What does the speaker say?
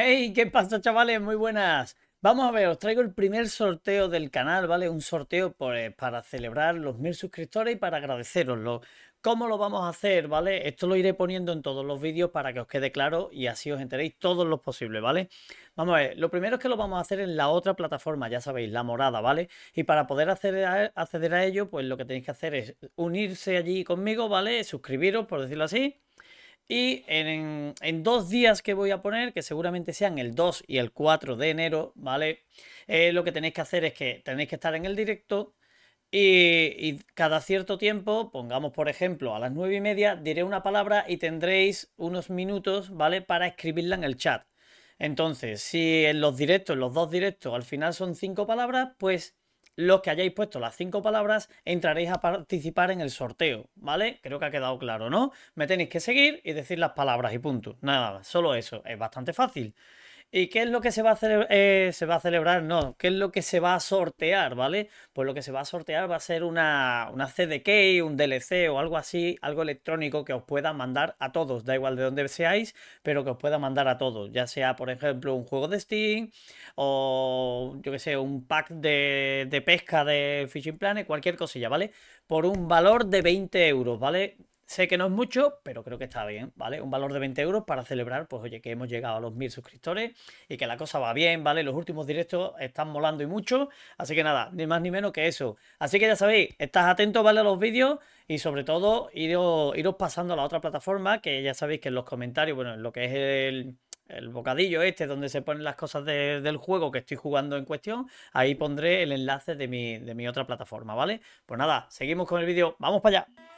Hey, ¿qué pasa chavales? Muy buenas. Vamos a ver, os traigo el primer sorteo del canal, ¿vale? Un sorteo pues, para celebrar los mil suscriptores y para agradeceroslo. ¿Cómo lo vamos a hacer, vale? Esto lo iré poniendo en todos los vídeos para que os quede claro y así os enteréis todos los posibles, ¿vale? Vamos a ver, lo primero es que lo vamos a hacer en la otra plataforma, ya sabéis, la morada, ¿vale? Y para poder acceder a, acceder a ello, pues lo que tenéis que hacer es unirse allí conmigo, ¿vale? Suscribiros, por decirlo así. Y en, dos días que voy a poner, que seguramente sean el 2 y el 4 de enero, ¿vale? Eh, lo que tenéis que hacer es que tenéis que estar en el directo y, cada cierto tiempo, pongamos por ejemplo a las 9 y media, diré una palabra y tendréis unos minutos, ¿vale? Para escribirla en el chat. Entonces, si en los directos, en los dos directos, al final son cinco palabras, pues los que hayáis puesto las cinco palabras entraréis a participar en el sorteo, ¿vale? Creo que ha quedado claro, ¿no? Me tenéis que seguir y decir las palabras y punto. Nada más, solo eso. Es bastante fácil. ¿Y qué es lo que se va, a eh, se va a celebrar? No, ¿qué es lo que se va a sortear, ¿vale? Pues lo que se va a sortear va a ser una, una CDK, un DLC o algo así, algo electrónico que os pueda mandar a todos, da igual de dónde seáis, pero que os pueda mandar a todos, ya sea, por ejemplo, un juego de Steam o, yo que sé, un pack de, de pesca de Fishing Planet, cualquier cosilla, ¿vale? Por un valor de 20 euros, ¿vale? Sé que no es mucho, pero creo que está bien, ¿vale? Un valor de 20 euros para celebrar, pues oye, que hemos llegado a los mil suscriptores y que la cosa va bien, ¿vale? Los últimos directos están molando y mucho, así que nada, ni más ni menos que eso. Así que ya sabéis, estás atento, ¿vale? A los vídeos y sobre todo iros, pasando a la otra plataforma, que ya sabéis que en los comentarios, bueno, en lo que es el, bocadillo este donde se ponen las cosas del juego que estoy jugando en cuestión, ahí pondré el enlace de mi, de mi otra plataforma, ¿vale? Pues nada, seguimos con el vídeo, vamos para allá.